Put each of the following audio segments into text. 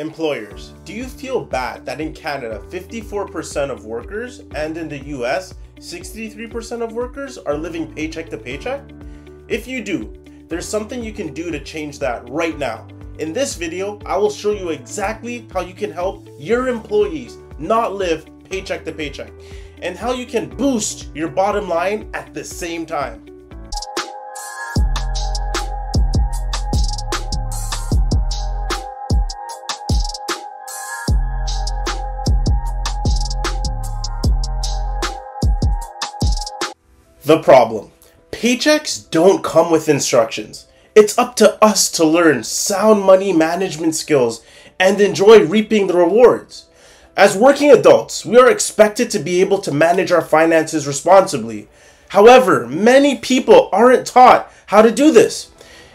Employers, do you feel bad that in Canada 54% of workers and in the US 63% of workers are living paycheck to paycheck? If you do, there's something you can do to change that right now. In this video, I will show you exactly how you can help your employees not live paycheck to paycheck and how you can boost your bottom line at the same time. The problem paychecks don't come with instructions. It's up to us to learn sound money management skills and enjoy reaping the rewards. As working adults, we are expected to be able to manage our finances responsibly. However, many people aren't taught how to do this.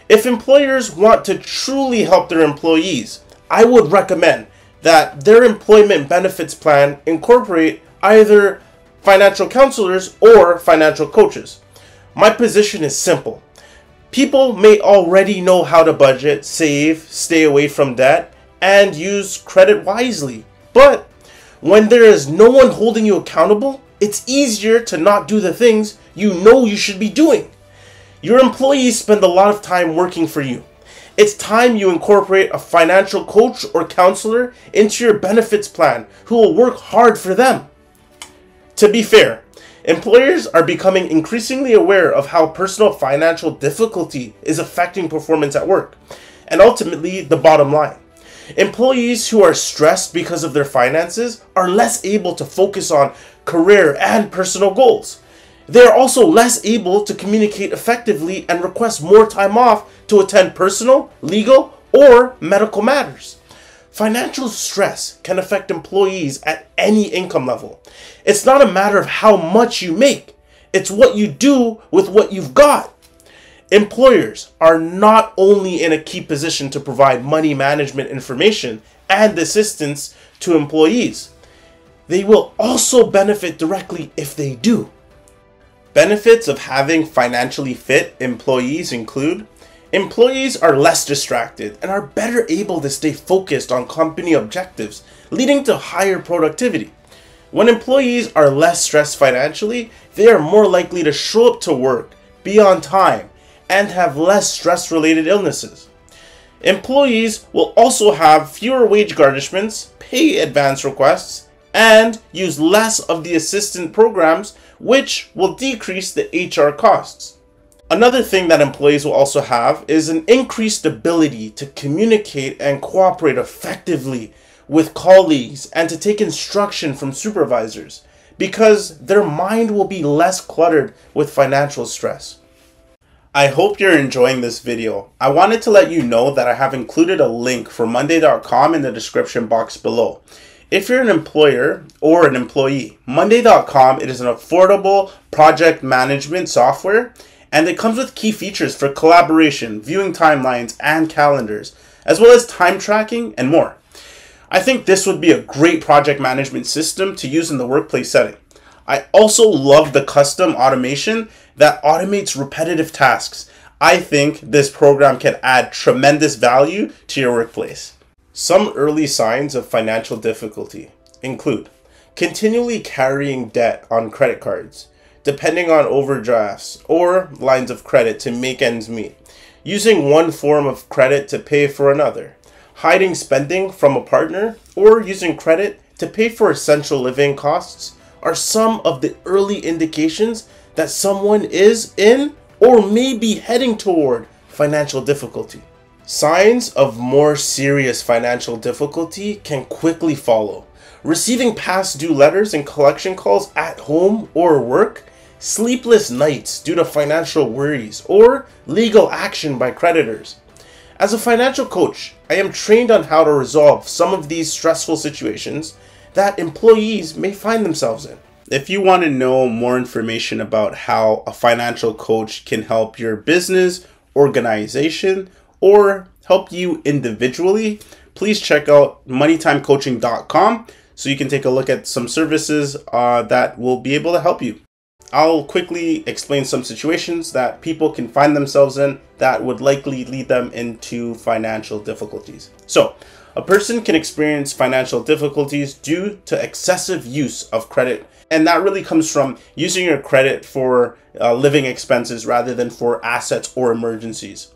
If employers want to truly help their employees, I would recommend that their employment benefits plan incorporate either financial counselors, or financial coaches. My position is simple. People may already know how to budget, save, stay away from debt, and use credit wisely. But when there is no one holding you accountable, it's easier to not do the things you know you should be doing. Your employees spend a lot of time working for you. It's time you incorporate a financial coach or counselor into your benefits plan who will work hard for them. To be fair, employers are becoming increasingly aware of how personal financial difficulty is affecting performance at work, and ultimately the bottom line. Employees who are stressed because of their finances are less able to focus on career and personal goals. They are also less able to communicate effectively and request more time off to attend personal, legal, or medical matters. Financial stress can affect employees at any income level. It's not a matter of how much you make, it's what you do with what you've got. Employers are not only in a key position to provide money management information and assistance to employees, they will also benefit directly if they do. Benefits of having financially fit employees include Employees are less distracted and are better able to stay focused on company objectives, leading to higher productivity. When employees are less stressed financially, they are more likely to show up to work, be on time, and have less stress related illnesses. Employees will also have fewer wage garnishments, pay advance requests, and use less of the assistant programs, which will decrease the HR costs. Another thing that employees will also have is an increased ability to communicate and cooperate effectively with colleagues and to take instruction from supervisors because their mind will be less cluttered with financial stress. I hope you're enjoying this video. I wanted to let you know that I have included a link for Monday.com in the description box below. If you're an employer or an employee, Monday.com it is an affordable project management software and it comes with key features for collaboration, viewing timelines, and calendars, as well as time tracking and more. I think this would be a great project management system to use in the workplace setting. I also love the custom automation that automates repetitive tasks. I think this program can add tremendous value to your workplace. Some early signs of financial difficulty include continually carrying debt on credit cards, depending on overdrafts or lines of credit to make ends meet, using one form of credit to pay for another, hiding spending from a partner, or using credit to pay for essential living costs are some of the early indications that someone is in or may be heading toward financial difficulty. Signs of more serious financial difficulty can quickly follow. Receiving past due letters and collection calls at home or work sleepless nights due to financial worries, or legal action by creditors. As a financial coach, I am trained on how to resolve some of these stressful situations that employees may find themselves in. If you want to know more information about how a financial coach can help your business, organization, or help you individually, please check out moneytimecoaching.com so you can take a look at some services uh, that will be able to help you. I'll quickly explain some situations that people can find themselves in that would likely lead them into financial difficulties. So, A person can experience financial difficulties due to excessive use of credit, and that really comes from using your credit for uh, living expenses rather than for assets or emergencies.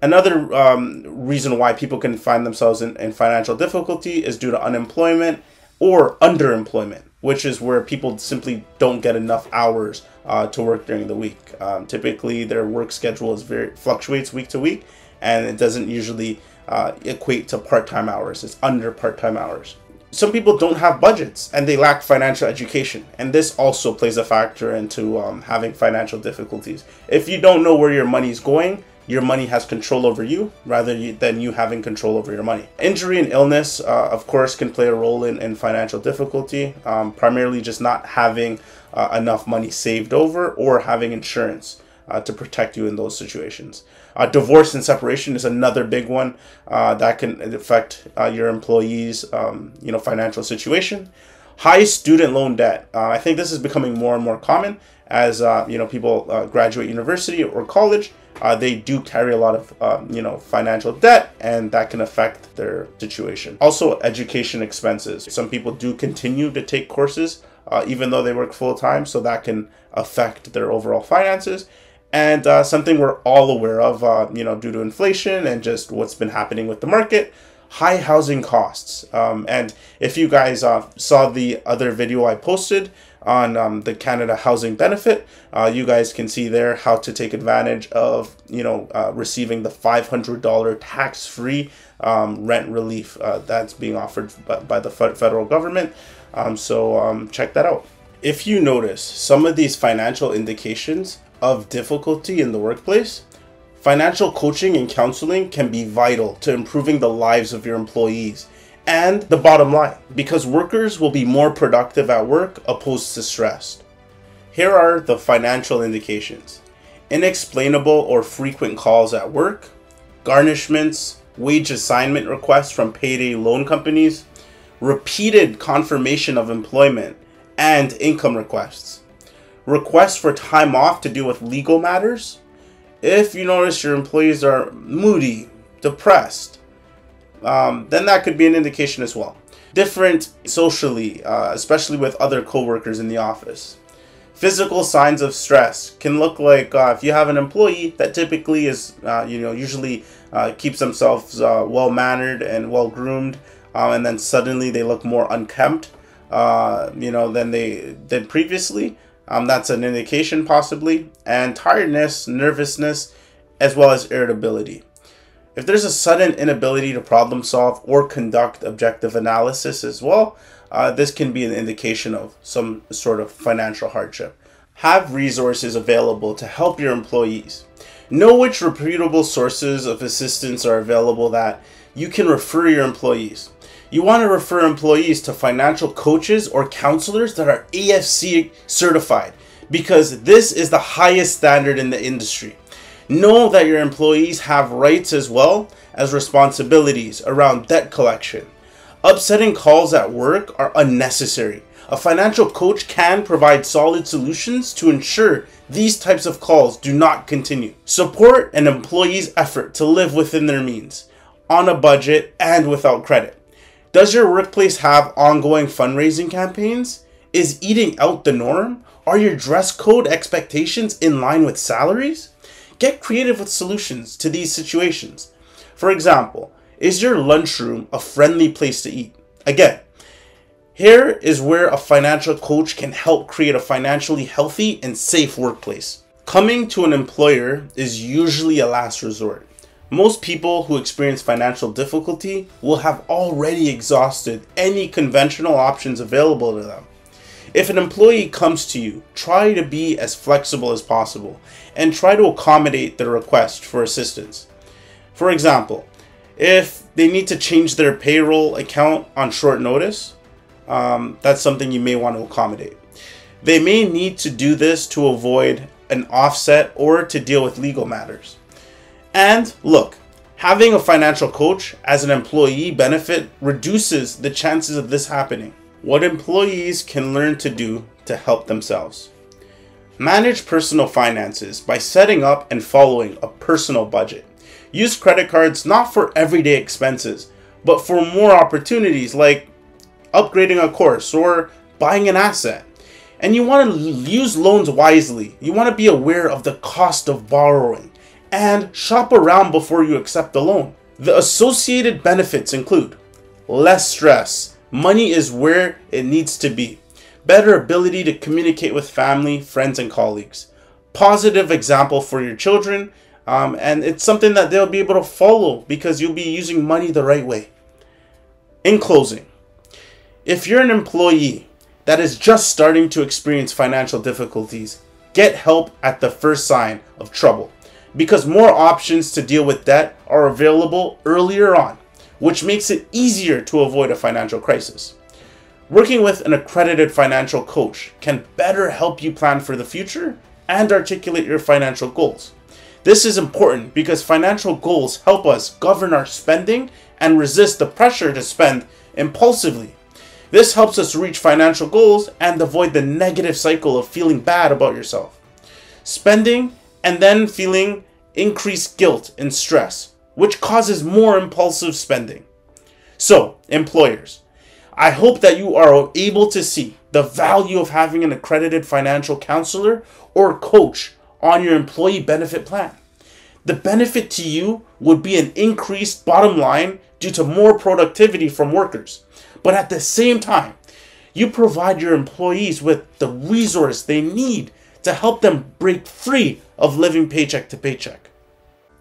Another um, reason why people can find themselves in, in financial difficulty is due to unemployment or underemployment, which is where people simply don't get enough hours uh, to work during the week. Um, typically, their work schedule is very fluctuates week to week, and it doesn't usually uh, equate to part-time hours. It's under part-time hours. Some people don't have budgets and they lack financial education, and this also plays a factor into um, having financial difficulties. If you don't know where your money is going, your money has control over you rather than you having control over your money. Injury and illness, uh, of course, can play a role in, in financial difficulty, um, primarily just not having uh, enough money saved over or having insurance uh, to protect you in those situations. Uh, divorce and separation is another big one uh, that can affect uh, your employees, um, you know, financial situation. High student loan debt. Uh, I think this is becoming more and more common as uh, you know people graduate university or college. They do carry a lot of um, you know financial debt, and that can affect their situation. Also, education expenses. Some people do continue to take courses even though they work full time, so that can affect their overall finances and uh, something we're all aware of, uh, you know, due to inflation and just what's been happening with the market, high housing costs. Um, and if you guys uh, saw the other video I posted on um, the Canada Housing Benefit, uh, you guys can see there how to take advantage of, you know, uh, receiving the $500 tax-free um, rent relief uh, that's being offered by, by the federal government. Um, so um, check that out. If you notice some of these financial indications, of difficulty in the workplace, financial coaching and counseling can be vital to improving the lives of your employees and the bottom line because workers will be more productive at work opposed to stressed. Here are the financial indications inexplainable or frequent calls at work, garnishments, wage assignment requests from payday loan companies, repeated confirmation of employment, and income requests requests for time off to deal with legal matters. If you notice your employees are moody, depressed, um, then that could be an indication as well. Different socially, uh, especially with other coworkers in the office. Physical signs of stress can look like uh, if you have an employee that typically is, uh, you know, usually uh, keeps themselves uh, well mannered and well groomed, um, and then suddenly they look more unkempt, uh, you know, than they than previously um, that's an indication, possibly. And tiredness, nervousness, as well as irritability. If there's a sudden inability to problem solve or conduct objective analysis as well, uh, this can be an indication of some sort of financial hardship. Have resources available to help your employees. Know which reputable sources of assistance are available that you can refer your employees. You want to refer employees to financial coaches or counselors that are AFC certified because this is the highest standard in the industry. Know that your employees have rights as well as responsibilities around debt collection. Upsetting calls at work are unnecessary. A financial coach can provide solid solutions to ensure these types of calls do not continue. Support an employee's effort to live within their means, on a budget, and without credit. Does your workplace have ongoing fundraising campaigns? Is eating out the norm? Are your dress code expectations in line with salaries? Get creative with solutions to these situations. For example, is your lunchroom a friendly place to eat? Again, here is where a financial coach can help create a financially healthy and safe workplace. Coming to an employer is usually a last resort. Most people who experience financial difficulty will have already exhausted any conventional options available to them. If an employee comes to you, try to be as flexible as possible and try to accommodate their request for assistance. For example, if they need to change their payroll account on short notice, um, that's something you may want to accommodate. They may need to do this to avoid an offset or to deal with legal matters. And look, having a financial coach as an employee benefit reduces the chances of this happening. What employees can learn to do to help themselves. Manage personal finances by setting up and following a personal budget. Use credit cards not for everyday expenses, but for more opportunities like upgrading a course or buying an asset. And you want to use loans wisely. You want to be aware of the cost of borrowing and shop around before you accept the loan. The associated benefits include less stress, money is where it needs to be, better ability to communicate with family, friends, and colleagues, positive example for your children, um, and it's something that they'll be able to follow because you'll be using money the right way. In closing, if you're an employee that is just starting to experience financial difficulties, get help at the first sign of trouble because more options to deal with debt are available earlier on, which makes it easier to avoid a financial crisis. Working with an accredited financial coach can better help you plan for the future and articulate your financial goals. This is important because financial goals help us govern our spending and resist the pressure to spend impulsively this helps us reach financial goals and avoid the negative cycle of feeling bad about yourself. Spending and then feeling increased guilt and stress, which causes more impulsive spending. So, employers, I hope that you are able to see the value of having an accredited financial counselor or coach on your employee benefit plan. The benefit to you would be an increased bottom line due to more productivity from workers but at the same time, you provide your employees with the resource they need to help them break free of living paycheck to paycheck.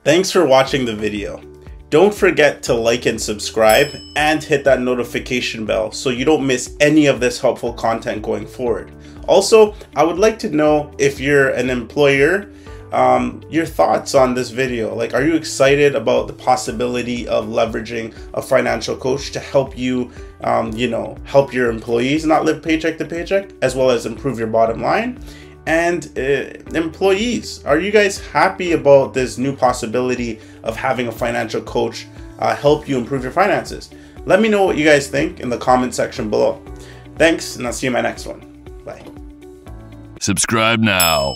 Thanks for watching the video. Don't forget to like and subscribe and hit that notification bell so you don't miss any of this helpful content going forward. Also, I would like to know if you're an employer um, your thoughts on this video. Like, are you excited about the possibility of leveraging a financial coach to help you, um, you know, help your employees not live paycheck to paycheck, as well as improve your bottom line? And uh, employees, are you guys happy about this new possibility of having a financial coach uh, help you improve your finances? Let me know what you guys think in the comment section below. Thanks, and I'll see you in my next one. Bye. Subscribe now.